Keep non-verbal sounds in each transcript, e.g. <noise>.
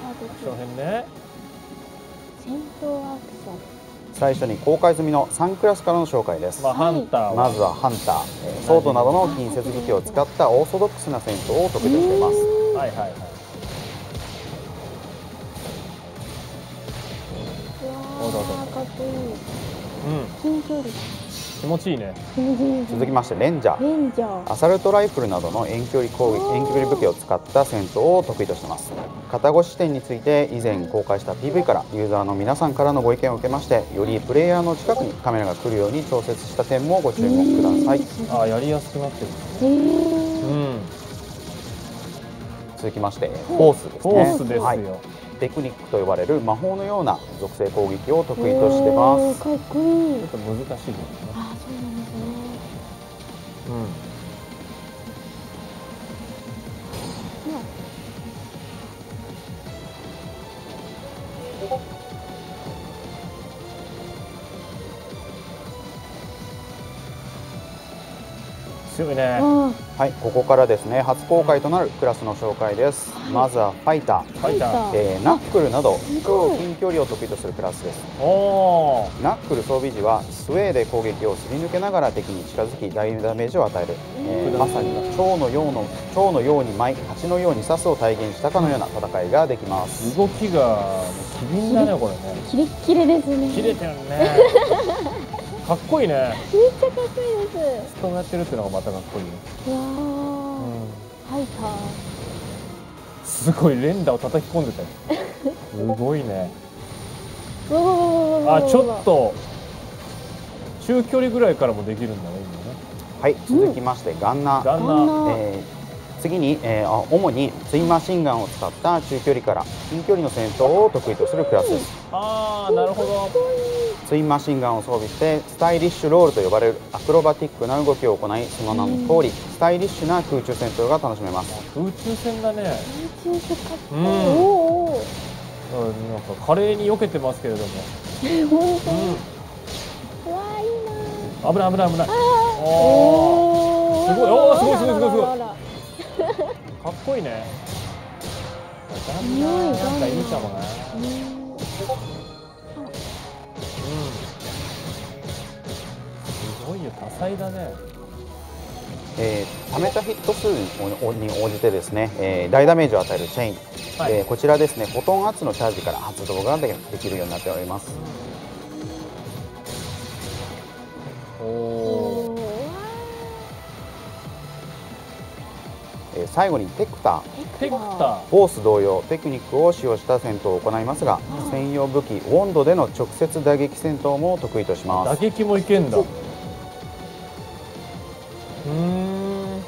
この辺ね。戦闘アクション。最初に公開済みの3クラスからの紹介です、まあ、ハンターは。まずはハンター、えーソードなどの近接武器を使ったオーソドックスな戦闘を得意としています。はいはい。はいうわどうぞどうぞーかっこいい。うん。近距離気持ちいいね続きましてレンジャー。レンジャー。アサルトライフルなどの遠距離攻撃遠距離武器を使った戦闘を得意としています肩越し視点について以前公開した PV からユーザーの皆さんからのご意見を受けましてよりプレイヤーの近くにカメラが来るように調節した点もご注目ください。ああやりやすくなってるえー、うん。続きましてフォースですね。フォースですよ、はい。テクニックと呼ばれる魔法のような属性攻撃を得意としてます。おーかっこいい。ちょっと難しいですね強いね。うん。はいここからですね初公開となるクラスの紹介です。まずはファイター。ファイター。えーナックルなど超近距離を得意とするクラスです。おおナックル装備時はスウェーで攻撃をすり抜けながら敵に近づき大ダメージを与える、えーまさに蝶のようの蝶のように舞い蜂のように刺すを体現したかのような戦いができます。動きがもう機敏だねこれね。キレッキレですね。切れてるね <laughs> かっこいいね。めっちゃかっこいいです。人がやってるっていうのがまたかっこいいわー、うん、ファイターすごい連打を叩き込んでたよ。すごいね。あちょっと中距離ぐらいからもできるんだねはい続きましてガンナ。ー、今ねガンナ。ーガンナ。ーえー次に、えーあ主にツインマシンガンを使った中距離から近距離の戦闘を得意とするクラスです。ああなるほど。ツインマシンガンを装備してスタイリッシュロールと呼ばれるアクロバティックな動きを行いその名の通りスタイリッシュな空中戦闘が楽しめます。空中戦だね。空中戦か。っこいい、うん。おーおなんか華麗に避けてますけれども。え本当うに、うわーいいなん危ない危ない危ない。おー。おー。すごい。おーすごいすごいすごいっこいいね。ガン匂いなんかいいかもねうんうん。すごいよ多彩だね。えー、溜めたヒット数に応じてですね、えー大ダメージを与えるチェイン、はい。えーこちらですねフォトン圧のチャージから発動がでできるようになっております最後にテクター。テクター。フォース同様テクニックを使用した戦闘を行いますが専用武器ウォンドでの直接打撃戦闘も得意とします。打撃もいけんだ。うーん。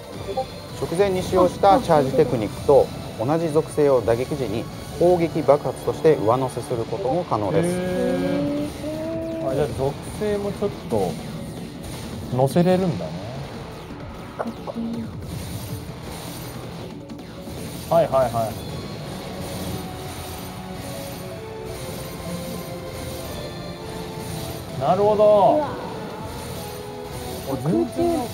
直前に使用したチャージテクニックと同じ属性を打撃時に攻撃爆発として上乗せすることも可能です。あじゃあ属性もちょっと乗せれるんだね。かっこいいなはいはいはい。なるほうどわ。あ全然なんか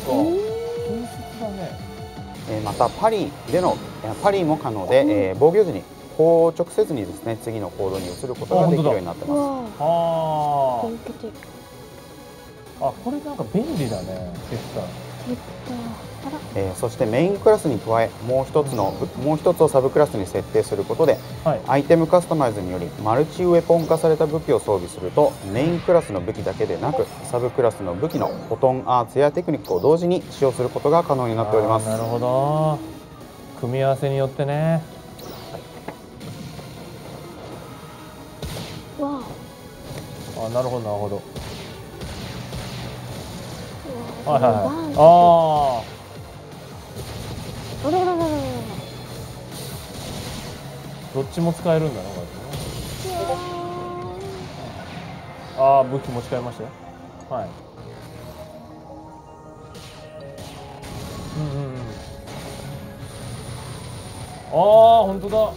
品質だね。えーまたパリでのえーパリも可能で、えー防御時に硬直せずにですね次の行動に移ることができるようになってうますわ。あああこれなんか便利だねテクターテクターあらえーそしてメインクラスに加えもう一つのもう一つをサブクラスに設定することではい。アイテムカスタマイズによりマルチウェポン化された武器を装備するとメインクラスの武器だけでなくサブクラスの武器のフォトンアーツやテクニックを同時に使用することが可能になっております。なるほど。組み合わせによってね。あなるほどなるほどはいはいああらららららどっちも使えるんだなこれ。ねああ武器持ち替えましたよ。はい。うんうんうん。ああ本当だ。こ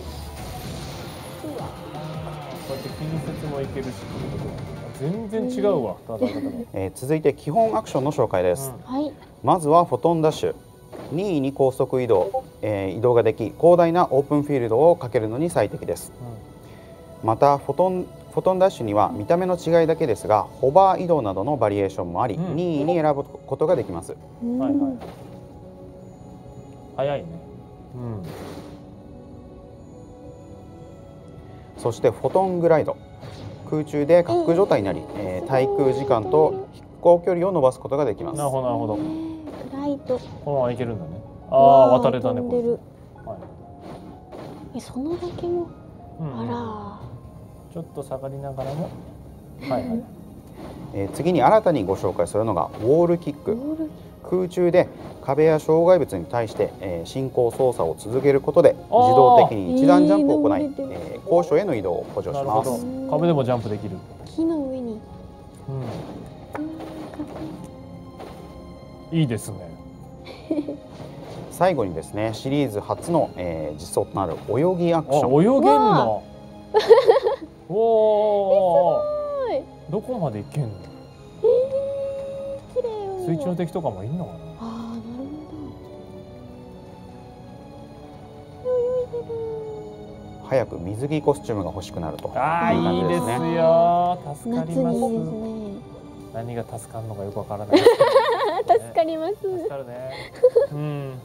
うやって近接もいけるし。全然違うわ戦い方が。えー続いて基本アクションの紹介です、はい。まずはフォトンダッシュ。任意に高速移動、えー移動ができ広大なオープンフィールドをかけるのに最適です。うん。またフォトンフォトンダッシュには見た目の違いだけですがホバー移動などのバリエーションもあり、うん。任意に選ぶことができます。うんはい。はい早いね。うん。そしてフォトングライド空中で滑空状態になり、えー滞空時間と飛行距離を伸ばすことができます。なるほどなるほど。グライト。このままいけるんだね。ああ渡れたねこれ。飛んでる。はい。えそのだけも？うんあちょっと下がりながらも。<laughs> はいはい。えー次に新たにご紹介するのがウォールキック。らボール空中で壁や障害物に対して、えー進行操作を続けることで自動的に一段ジャンプを行い、いいの出てる。えー高所への移動を補助します。壁でもジャンプできる。木の上に。ううん。いいですね。<laughs> 最後にですねシリーズ初の、えー実装となる泳ぎアクション。あ泳げんわのおおどこまで行けんの？綺麗。よ水中の敵とかもいんのかな？ああなるほど。泳いでる早く水着コスチュームが欲しくなると。ああいい感いいでじですよ。助かりま夏にいいですすね。何が助かるのかよくわからない <laughs> 助かります。助かるね。うん